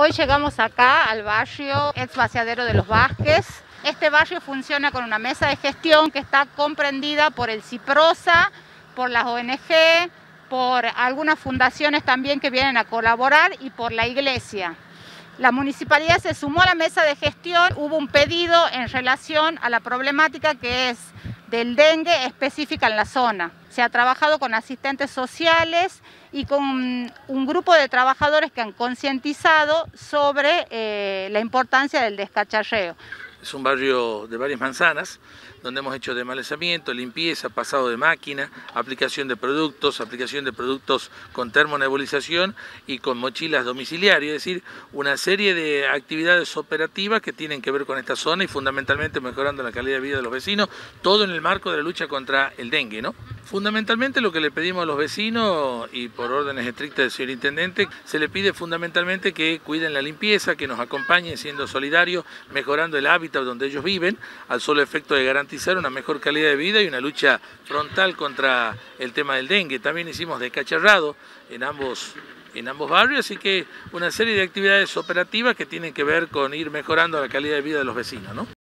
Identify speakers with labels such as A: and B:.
A: Hoy llegamos acá al barrio ex vaciadero de los Vázquez. Este barrio funciona con una mesa de gestión que está comprendida por el CIPROSA, por las ONG, por algunas fundaciones también que vienen a colaborar y por la iglesia. La municipalidad se sumó a la mesa de gestión, hubo un pedido en relación a la problemática que es del dengue específica en la zona. Se ha trabajado con asistentes sociales y con un grupo de trabajadores que han concientizado sobre eh, la importancia del descacharreo.
B: Es un barrio de varias manzanas, donde hemos hecho demalezamiento, limpieza, pasado de máquina, aplicación de productos, aplicación de productos con termonebulización y con mochilas domiciliarias, es decir, una serie de actividades operativas que tienen que ver con esta zona y fundamentalmente mejorando la calidad de vida de los vecinos, todo en el marco de la lucha contra el dengue, ¿no? Fundamentalmente lo que le pedimos a los vecinos y por órdenes estrictas del señor Intendente, se le pide fundamentalmente que cuiden la limpieza, que nos acompañen siendo solidarios, mejorando el hábitat donde ellos viven, al solo efecto de garantizar una mejor calidad de vida y una lucha frontal contra el tema del dengue. También hicimos descacharrado en ambos en ambos barrios, así que una serie de actividades operativas que tienen que ver con ir mejorando la calidad de vida de los vecinos. ¿no?